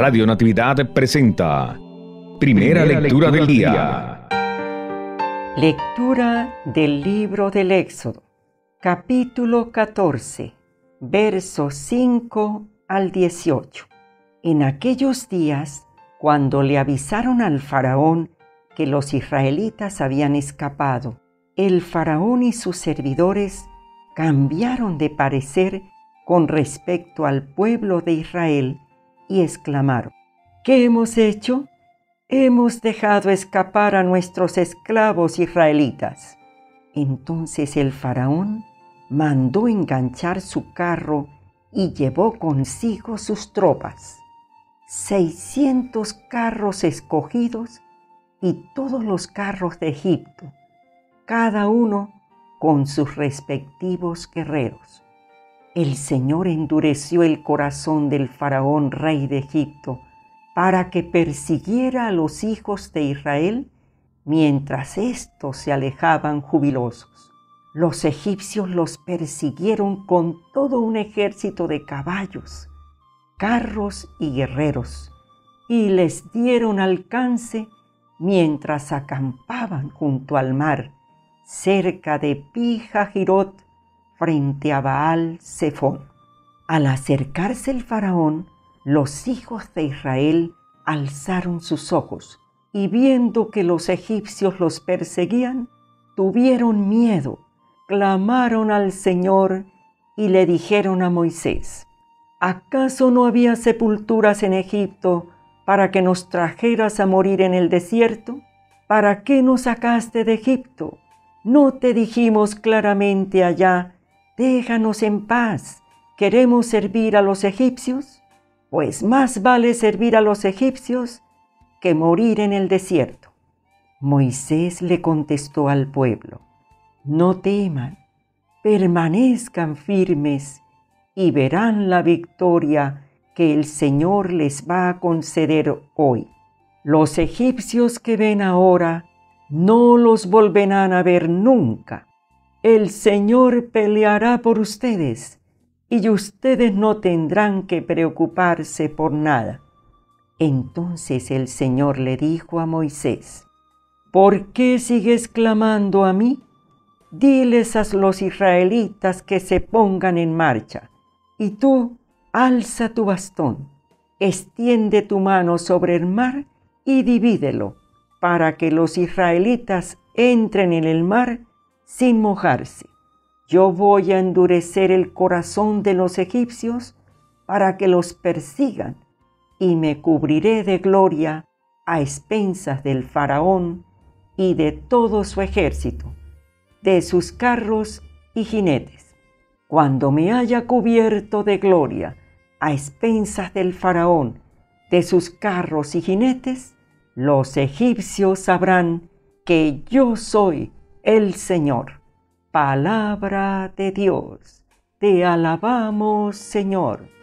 Radio Natividad presenta Primera, lectura, del día. Lectura del libro del Éxodo, capítulo 14, versos 5 al 18. En aquellos días, cuando le avisaron al faraón que los israelitas habían escapado, el faraón y sus servidores cambiaron de parecer con respecto al pueblo de Israel y exclamaron, ¿qué hemos hecho? Hemos dejado escapar a nuestros esclavos israelitas. Entonces el faraón mandó enganchar su carro y llevó consigo sus tropas, seiscientos carros escogidos y todos los carros de Egipto, cada uno con sus respectivos guerreros el Señor endureció el corazón del faraón rey de Egipto para que persiguiera a los hijos de Israel mientras éstos se alejaban jubilosos. Los egipcios los persiguieron con todo un ejército de caballos, carros y guerreros, y les dieron alcance mientras acampaban junto al mar, cerca de Pijajirot, frente a Baal Zephón. Al acercarse el faraón, los hijos de Israel alzaron sus ojos y viendo que los egipcios los perseguían, tuvieron miedo, clamaron al Señor y le dijeron a Moisés, ¿acaso no había sepulturas en Egipto para que nos trajeras a morir en el desierto? ¿Para qué nos sacaste de Egipto? ¿No te dijimos claramente allá déjanos en paz, ¿queremos servir a los egipcios? Pues más vale servir a los egipcios que morir en el desierto. Moisés le contestó al pueblo, no teman, permanezcan firmes y verán la victoria que el Señor les va a conceder hoy. Los egipcios que ven ahora no los volverán a ver nunca el Señor peleará por ustedes y ustedes no tendrán que preocuparse por nada. Entonces el Señor le dijo a Moisés, ¿por qué sigues clamando a mí? Diles a los israelitas que se pongan en marcha. Y tú, alza tu bastón, extiende tu mano sobre el mar y divídelo, para que los israelitas entren en el mar sin mojarse. Yo voy a endurecer el corazón de los egipcios para que los persigan y me cubriré de gloria a expensas del faraón y de todo su ejército, de sus carros y jinetes. Cuando me haya cubierto de gloria a expensas del faraón, de sus carros y jinetes, los egipcios sabrán que yo soy el Señor. Palabra de Dios. Te alabamos, Señor.